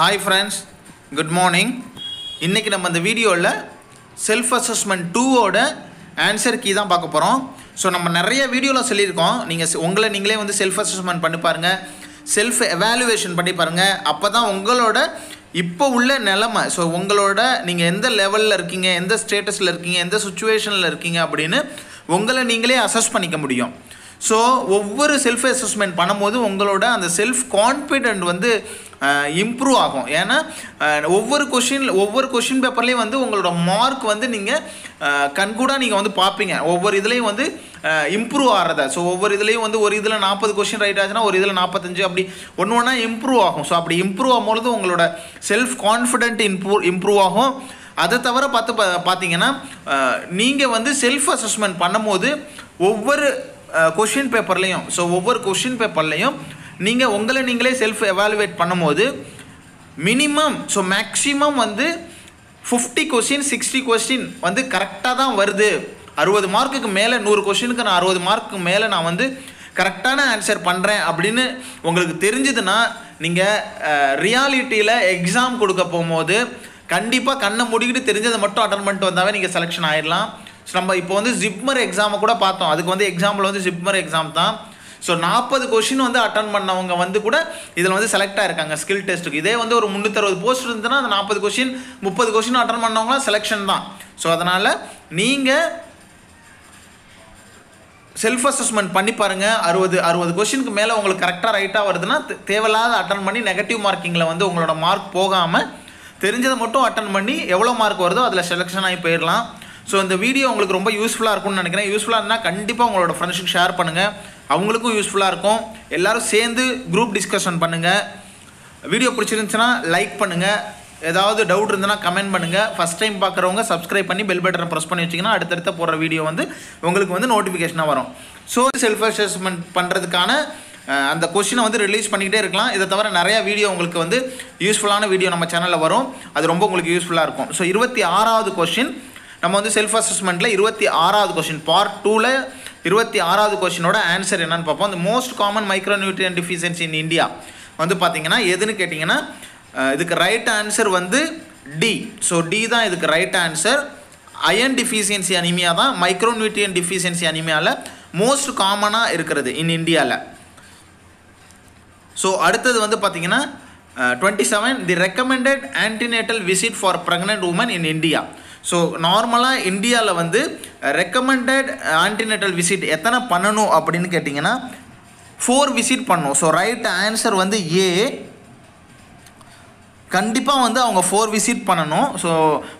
Hi friends good morning இன்றைக்கி நம்ம இந்த வீடியோவில் செல்ஃப் அசஸ்மெண்ட் டூவோட ஆன்சர் கீ தான் பார்க்க போகிறோம் ஸோ நம்ம நிறைய வீடியோவில் சொல்லியிருக்கோம். நீங்கள் உங்களை நீங்களே வந்து செல்ஃப் அசஸ்மெண்ட் பண்ணி பாருங்கள் செல்ஃப் எவாலுவேஷன் பண்ணி பாருங்கள் அப்போ தான் உங்களோட இப்போ உள்ள நிலமை ஸோ உங்களோட நீங்கள் எந்த லெவலில் இருக்கீங்க எந்த ஸ்டேட்டஸில் இருக்கீங்க எந்த சுச்சுவேஷனில் இருக்கீங்க அப்படின்னு உங்களை நீங்களே அசஸ் பண்ணிக்க முடியும். ஸோ ஒவ்வொரு செல்ஃப் அசஸ்மெண்ட் பண்ணும்போது உங்களோட அந்த செல்ஃப் கான்ஃபிடென்ட் வந்து இம்ப்ரூவ் ஆகும். ஏன்னா ஒவ்வொரு கொஷின் ஒவ்வொரு கொஷின் பேப்பர்லேயும் வந்து உங்களோட மார்க் வந்து நீங்கள் கண்கூடாக நீங்கள் வந்து பார்ப்பீங்க. ஒவ்வொரு இதுலேயும் வந்து இம்ப்ரூவ் ஆகிறத ஸோ ஒவ்வொரு இதுலேயும் வந்து ஒரு இதில் நாற்பது கொஷின் ரைட் ஆச்சுன்னா ஒரு இதில் நாற்பத்தஞ்சு அப்படி ஒன்று ஒன்றா இம்ப்ரூவ் ஆகும். ஸோ அப்படி இம்ப்ரூவ் ஆகும்பொழுது உங்களோட செல்ஃப் கான்ஃபிடென்ட் இம்ப்ரூவ் இம்ப்ரூவ் ஆகும். அதை தவிர பார்த்து பா பார்த்தீங்கன்னா நீங்கள் வந்து செல்ஃப் அசஸ்மெண்ட் பண்ணும்போது ஒவ்வொரு கொஷின் பேப்பர்லேயும் ஸோ ஒவ்வொரு கொஷின் பேப்பர்லேயும் நீங்கள் உங்களை நீங்களே செல்ஃப் எவாலுவேட் பண்ணும்போது மினிமம் ஸோ மேக்ஸிமம் வந்து ஃபிஃப்டி கொஸ்டின் சிக்ஸ்டி கொஸ்டின் வந்து கரெக்டாக தான் வருது. அறுபது மார்க்குக்கு மேலே நூறு கொஸ்டினுக்கு நான் அறுபது மார்க்குக்கு மேலே நான் வந்து கரெக்டான ஆன்சர் பண்ணுறேன் அப்படின்னு உங்களுக்கு தெரிஞ்சதுன்னா நீங்கள் ரியாலிட்டியில் எக்ஸாம் கொடுக்க போகும்போது கண்டிப்பாக கண்ணை மூடிக்கிட்டு தெரிஞ்சதை மட்டும் அட்டன் பண்ணிட்டு வந்தாவே நீங்கள் செலெக்ஷன் ஆயிடலாம். நம்ம இப்போ வந்து ஜிப்மர் எக்ஸாமை கூட பார்த்தோம். அதுக்கு வந்து எக்ஸாம்பிள் வந்து ஜிப்மர் எக்ஸாம் தான். ஸோ நாற்பது கொஷின் வந்து அட்டன் பண்ணவங்க வந்து கூட இதில் வந்து செலக்ட் ஆயிருக்காங்க ஸ்கில் டெஸ்ட்டுக்கு இதே வந்து ஒரு முந்நூற்றறுபது போஸ்ட் இருந்ததுன்னா அந்த நாற்பது கொஷின் முப்பது கொஷின் அட்டன் பண்ணவங்களாம் செலெக்ஷன் தான். ஸோ அதனால் நீங்கள் செல்ஃப் அசஸ்மெண்ட் பண்ணி பாருங்கள் அறுபது அறுபது கொஷினுக்கு மேலே உங்களுக்கு கரெக்டாக ரைட்டாக வருதுன்னா தேவையில்லாத அட்டன் பண்ணி நெகட்டிவ் மார்க்கிங்கில் வந்து உங்களோட மார்க் போகாமல் தெரிஞ்சதை மட்டும் அட்டன் பண்ணி எவ்வளோ மார்க் வருதோ அதில் செலெக்ஷன் ஆகி போயிடலாம். ஸோ இந்த வீடியோ உங்களுக்கு ரொம்ப யூஸ்ஃபுல்லாக இருக்கும்னு நினைக்கிறேன். யூஸ்ஃபுல்லாக இருந்தால் கண்டிப்பாக உங்களோட ஃப்ரெண்ட்ஸுக்கு ஷேர் பண்ணுங்கள் அவங்களுக்கும் யூஸ்ஃபுல்லாக இருக்கும். எல்லோரும் சேர்ந்து குரூப் டிஸ்கஷன் பண்ணுங்கள் வீடியோ பிடிச்சிருந்துச்சுன்னா லைக் பண்ணுங்கள் ஏதாவது டவுட் இருந்ததுன்னா கமெண்ட் பண்ணுங்கள் ஃபஸ்ட் டைம் பார்க்குறவங்க சப்ஸ்கிரைப் பண்ணி பெல் பட்டனை ப்ரெஸ் பண்ணி வச்சிங்கன்னா அடுத்தடுத்த போடுற வீடியோ வந்து உங்களுக்கு வந்து நோட்டிஃபிகேஷனாக வரும். ஸோ செல்ஃப் அசஸ்மெண்ட் பண்ணுறதுக்கான அந்த கொஷினை வந்து ரிலீஸ் பண்ணிக்கிட்டே இருக்கலாம். இதை தவிர நிறைய வீடியோ உங்களுக்கு வந்து யூஸ்ஃபுல்லான வீடியோ நம்ம சேனலில் வரும். அது ரொம்ப உங்களுக்கு யூஸ்ஃபுல்லாக இருக்கும். ஸோ இருபத்தி ஆறாவது கொஷின் நம்ம வந்து செல்ஃப் அசஸ்மெண்ட்டில் இருபத்தி ஆறாவது கொஷின் பார்ட் டூவில் இருபத்தி ஆறாவது கொஷினோட ஆன்சர் என்னன்னு பார்ப்போம். இந்த most common micro nutrient deficiency in India வந்து பார்த்தீங்கன்னா எதுன்னு கேட்டிங்கன்னா இதுக்கு ரைட் ஆன்சர் வந்து டி ஸோ டி தான் இதுக்கு right answer iron deficiency anaemia தான் மைக்ரோ நியூட்ரியன் டிஃபிஷியன்சி அனிமியாவில் மோஸ்ட் காமனாக இருக்கிறது இன் இந்தியாவில் ஸோ அடுத்தது வந்து பார்த்தீங்கன்னா twenty seven the recommended antenatal visit for pregnant women in India so நார்மலாக இந்தியாவில் வந்து ரெக்கமெண்டட் ஆன்டினேட்டல் விசிட் எத்தனை பண்ணணும் அப்படின்னு கேட்டிங்கன்னா ஃபோர் விசிட் பண்ணணும். ஸோ ரைட் ஆன்சர் வந்து ஏ கண்டிப்பாக வந்து அவங்க ஃபோர் விசிட் பண்ணணும். So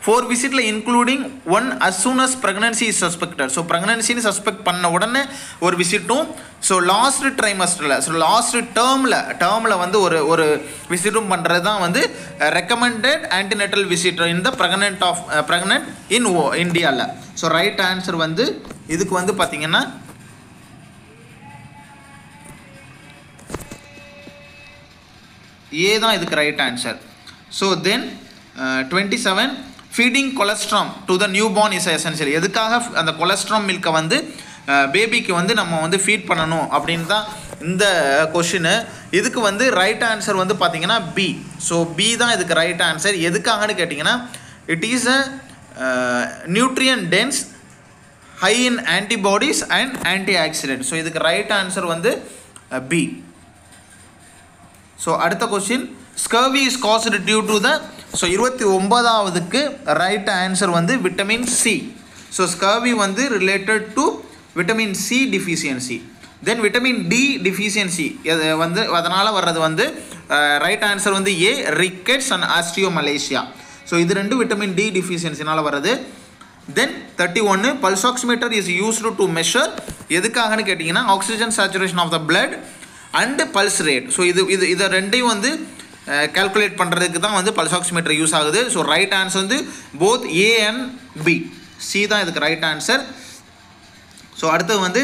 four விசிட்டில் including one as soon as pregnancy is suspected so ப்ரெக்னன்சின்னு suspect பண்ண உடனே ஒரு விசிட்டும் ஸோ லாஸ்ட் ட்ரைமஸ்டரில் ஸோ லாஸ்ட் டேர்மில் டேர்மில் வந்து ஒரு ஒரு விசிட்டும் பண்ணுறது தான் வந்து recommended antenatal visit in the pregnant of pregnant in oh இந்தியாவில் ஸோ ரைட் ஆன்சர் வந்து இதுக்கு வந்து பார்த்திங்கன்னா ஏ தான் இதுக்கு right answer so then twenty seven feeding colostrum to the newborn is essential எதுக்காக அந்த கொலஸ்ட்ராம் மில்கை வந்து uh, பேபிக்கு வந்து நம்ம வந்து ஃபீட் பண்ணணும் அப்படின்னு தான் இந்த கொஷினு இதுக்கு வந்து ரைட் ஆன்சர் வந்து பார்த்தீங்கன்னா பி ஸோ பி தான் இதுக்கு ரைட் ஆன்சர் எதுக்காகன்னு கேட்டிங்கன்னா it is a nutrient dense high in antibodies and antioxidant so இதுக்கு ரைட் ஆன்சர் வந்து uh, பி ஸோ அடுத்த question scurvy is caused due to the so இருபத்தி ஒன்பதாவதுக்கு ரைட் ஆன்சர் வந்து விட்டமின் சி ஸோ ஸ்கர்வி வந்து related to vitamin C deficiency then vitamin D deficiency வந்து அதனால் வர்றது வந்து ரைட் ஆன்சர் வந்து A rickets and osteomalacia so இது ரெண்டு விட்டமின் டி டிஃபிஷியன்சினால் வர்றது. தென் தேர்ட்டி ஒன்று pulse oximeter is used to measure எதுக்காகன்னு கேட்டிங்கன்னா oxygen saturation of the blood and pulse rate so இது இது இதை ரெண்டையும் வந்து கால்குலேட் பண்ணுறதுக்கு தான் வந்து பல்ஸ் ஆக்சிமீட்டர் யூஸ் ஆகுது. ஸோ ரைட் ஆன்சர் வந்து both A and B C தான் இதுக்கு ரைட் ஆன்சர் ஸோ அடுத்தது வந்து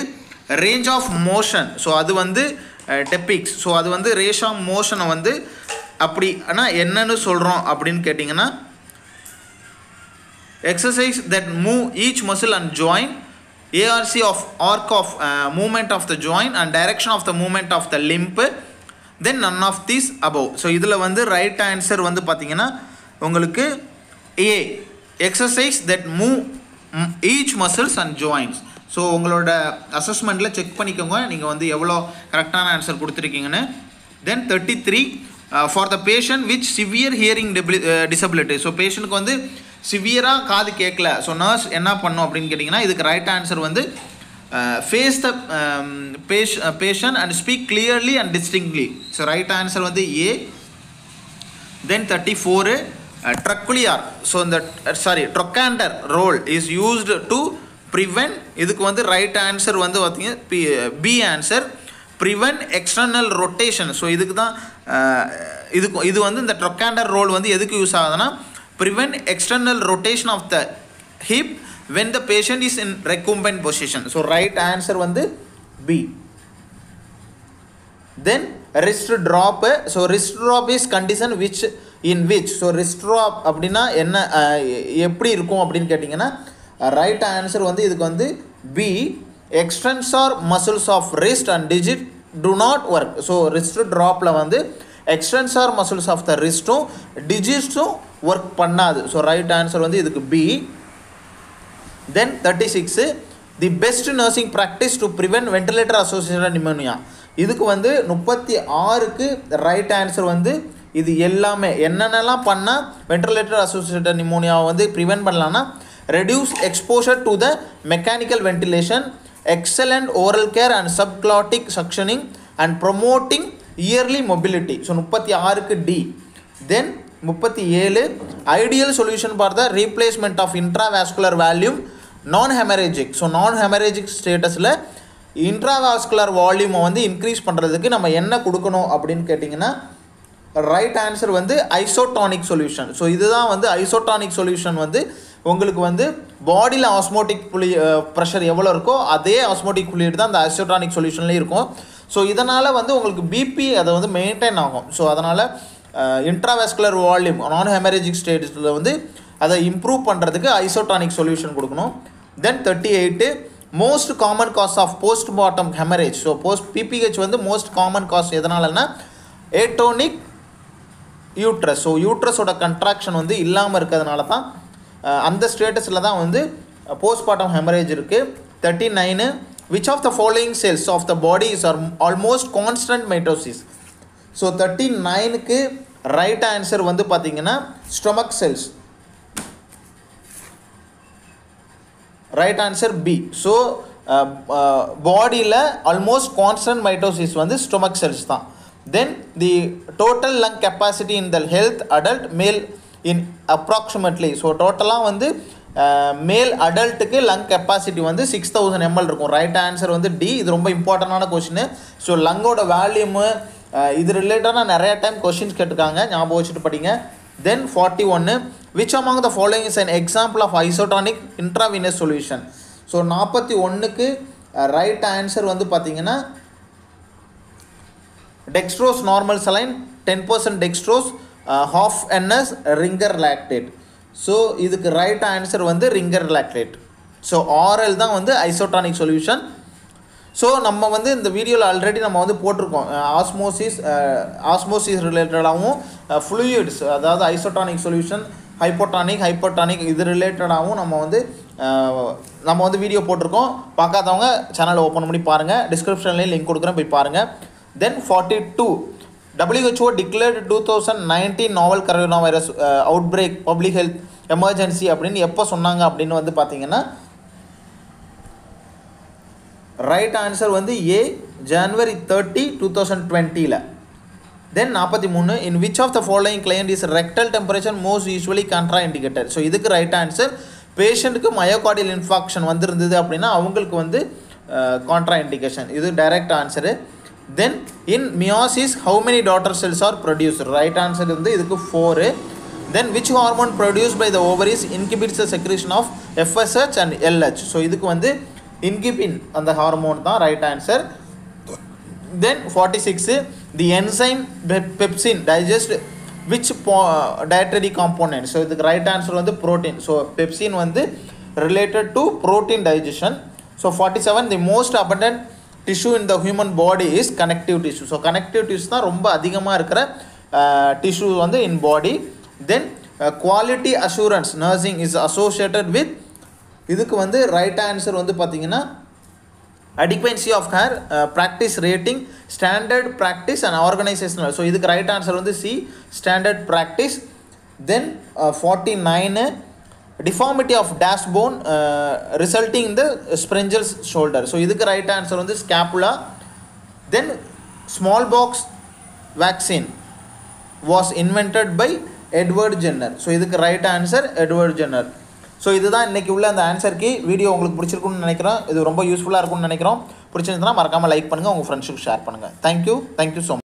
ரேஞ்ச் ஆஃப் மோஷன் ஸோ அது வந்து டெப்பிக்ஸ் ஸோ அது வந்து ரேஷ் ஆஃப் மோஷனை வந்து அப்படி ஆனால் என்னன்னு சொல்கிறோம் அப்படின்னு கேட்டிங்கன்னா exercise that move each muscle and joint ARC of arc of uh, movement of the joint and direction of the movement of the limb. Then none of these above so இதில் வந்து right answer வந்து பார்த்தீங்கன்னா உங்களுக்கு A exercise that move each muscles and joints so உங்களோட அசஸ்மெண்ட்டில் check பண்ணிக்கோங்க. நீங்கள் வந்து எவ்வளோ கரெக்டான answer கொடுத்துருக்கீங்கன்னு. Then thirty three for the patient which severe hearing debility disability so பேஷண்ட்டுக்கு வந்து சிவியராக காது கேட்கல ஸோ நர்ஸ் என்ன பண்ணும் அப்படின்னு கேட்டிங்கன்னா இதுக்கு ரைட் ஆன்சர் வந்து ஃபேஸ் த பேஷ் patient and speak clearly and distinctly so right answer வந்து ஏ தென் தேர்ட்டி ஃபோரு ட்ரக்குலியார் ஸோ இந்த sorry trochanter roll is used to prevent இதுக்கு வந்து ரைட் ஆன்சர் வந்து பார்த்தீங்கன்னா B B answer prevent external rotation so இதுக்கு தான் uh, இதுக்கு இது வந்து இந்த ட்ரொக்காண்டர் ரோல் வந்து எதுக்கு யூஸ் ஆகுதுன்னா prevent external rotation of the hip when the patient is in recumbent position. So right answer வந்து b. Then wrist drop. So wrist drop is condition which in which? So wrist drop அப்படின்னா என்ன எப்படி இருக்கும் அப்படின்னு கேட்டிங்கன்னா right answer வந்து இதுக்கு வந்து B extensor muscles of wrist and digit do not work so wrist ட்ராப்பில் வந்து எக்ஸ்டென்சார் மசில்ஸ் ஆஃப் த ரிஸ்ட்டும் டிஜிட்ஸும் ஒர்க் பண்ணாது. ஸோ ரைட் ஆன்சர் வந்து இதுக்கு B then thirty six the best nursing practice to prevent ventilator association pneumonia இதுக்கு வந்து முப்பத்தி ஆறுக்கு ரைட் ஆன்சர் வந்து இது எல்லாமே. என்னென்னலாம் பண்ணால் வென்டிலேட்டர் அசோசியேட்டட் நிமோனியாவை வந்து ப்ரிவென்ட் பண்ணலான்னா reduce exposure to the mechanical ventilation excellent oral care and subglottic suctioning and promoting early mobility so முப்பத்தி ஆறுக்கு டி தென் முப்பத்தி ஏழு ideal solution for the replacement of intravascular volume non hemorrhagic so non hemorrhagic ஸ்டேட்டஸில் intravascular வால்யூமை வந்து increase பண்ணுறதுக்கு நம்ம என்ன கொடுக்கணும் அப்படின்னு கேட்டிங்கன்னா ரைட் ஆன்சர் வந்து ஐசோட்டானிக் சொல்யூஷன் ஸோ இதுதான் வந்து ஐசோட்டானிக் சொல்யூஷன் வந்து உங்களுக்கு வந்து பாடியில் ஆஸ்மோட்டிக் புளி ப்ரெஷர் எவ்வளோ இருக்கோ அதே ஆஸ்மோட்டிக் புள்ளிட்டு தான் அந்த ஐசோட்டானிக் சொல்யூஷன்லேயும் இருக்கும். ஸோ இதனால் வந்து உங்களுக்கு பிபி அதை வந்து மெயின்டைன் ஆகும். ஸோ அதனால் இன்ட்ராவேஸ்குலர் வால்யூம் நான் ஹெமரேஜிக் ஸ்டேட்ஸில் வந்து அதை இம்ப்ரூவ் பண்ணுறதுக்கு ஐசோட்டானிக் சொல்யூஷன் கொடுக்கணும். Then thirty eight most common cause of post mortem hemorrhage so post PPH வந்து மோஸ்ட் காமன் காஸ் எதனாலன்னா ஏட்டோனிக் யூட்ரஸ் ஸோ யூட்ரஸோட கன்ட்ராக்ஷன் வந்து இல்லாமல் இருக்கிறதுனால தான் அந்த ஸ்டேட்டஸில் தான் வந்து போஸ்ட்மார்ட்டம் ஹெமரேஜ் இருக்குது thirty nine which of the following cells of the body is are almost constant mitosis so thirty நைனுக்கு ரைட் ஆன்சர் வந்து பார்த்தீங்கன்னா stomach cells right answer B so பாடியில் ஆல்மோஸ்ட் கான்ஸ்டன்ட் மைட்டோசிஸ் வந்து ஸ்டொமக் செல்ஸ் தான். Then the total lung capacity in the health adult male in approximately so டோட்டலாக வந்து male அடல்ட்டுக்கு lung capacity வந்து சிக்ஸ் தௌசண்ட் எம்எல் இருக்கும். ரைட் ஆன்சர் வந்து D இது ரொம்ப இம்பார்ட்டண்டான கொஷின் ஸோ லங்கோட வேல்யூமு இது ரிலேட்டடாக நிறைய டைம் கொஷின்ஸ் கேட்டிருக்காங்க. ஞாபகம் வச்சுட்டு படிங்க. தென் ஃபார்ட்டி ஒன்று which among the following is an example of isotonic intravenous solution so நாற்பத்தி ஒன்றுக்கு ரைட் ஆன்சர் வந்து பார்த்தீங்கன்னா dextrose normal saline ten percent dextrose half NS Ringer lactate so இதுக்கு ரைட் ஆன்சர் வந்து ரிங்கர் லாக்டேட் ஸோ ஆர்எல் தான் வந்து isotonic solution so நம்ம வந்து இந்த வீடியோவில் ஆல்ரெடி நம்ம வந்து போட்டிருக்கோம். ஆஸ்மோசிஸ் ஆஸ்மோசிஸ் ரிலேட்டடாகவும் ஃப்ளூயிட்ஸ் அதாவது ஐசோட்டானிக் சொல்யூஷன் ஹைப்போட்டானிக் ஹைப்போட்டானிக் இது ரிலேட்டடாகவும் நம்ம வந்து நம்ம வந்து வீடியோ போட்டிருக்கோம். பார்க்காதவங்க சேனலை ஓப்பன் பண்ணி பாருங்கள் டிஸ்கிரிப்ஷன்லேயும் லிங்க் கொடுக்குறேன். போய் பாருங்கள் then forty two WHO declared two thousand nineteen novel corona virus outbreak public health emergency அப்படின்னு எப்போ சொன்னாங்க அப்படின்னு வந்து பார்த்தீங்கன்னா ரைட் ஆன்சர் வந்து A January thirty two thousand டுவெண்ட்டியில் தென் நாற்பத்தி மூணு in which of the following client is rectal temperature most usually contraindicator so இதுக்கு ரைட் ஆன்சர் பேஷண்ட்டுக்கு மயோகார்டியல் இன்ஃபாக்ஷன் வந்திருந்தது அப்படின்னா அவங்களுக்கு வந்து கான்ட்ரா இண்டிகேஷன் இது direct answer then in meiosis how many daughter cells are produce right answer வந்து இதுக்கு four then which hormone produce by the ovaries inhibits the secretion of FSH and LH so இதுக்கு வந்து inhibin அந்த hormone தான் right answer then forty six the enzyme pepsin digest which dietary component so இதுக்கு right answer வந்து protein so pepsin வந்து related to protein digestion so forty seven the most abundant tissue in the human body is connective tissue so connective tissue தான் ரொம்ப அதிகமாக இருக்கிற tissue வந்து in body then quality assurance nursing is associated with இதுக்கு வந்து right answer வந்து பார்த்தீங்கன்னா adequacy of care practice rating standard practice and organisational so இதுக்கு ரைட் ஆன்சர் வந்து C standard practice then forty nine deformity of dash bone resulting the Sprengel's shoulder so இதுக்கு right answer வந்து scapula then smallpox vaccine was invented by Edward Jenner so இதுக்கு right answer Edward Jenner so இதுதான் இன்றைக்கி உள்ள அந்த ஆன்சருக்கு video உங்களுக்கு பிடிச்சிருக்குன்னு நினைக்கிறோம். இது ரொம்ப யூஸ்ஃபுல்லாக இருக்கும்னு நினைக்கிறோம். பிடிச்சிருந்ததுன்னா மறக்காமல் லைக் பண்ணுங்கள் உங்கள் ஃப்ரெண்ட்ஸுக்கு ஷேர் பண்ணுங்கள் தேங்க்யூ தேங்க்யூ ஸோ மச்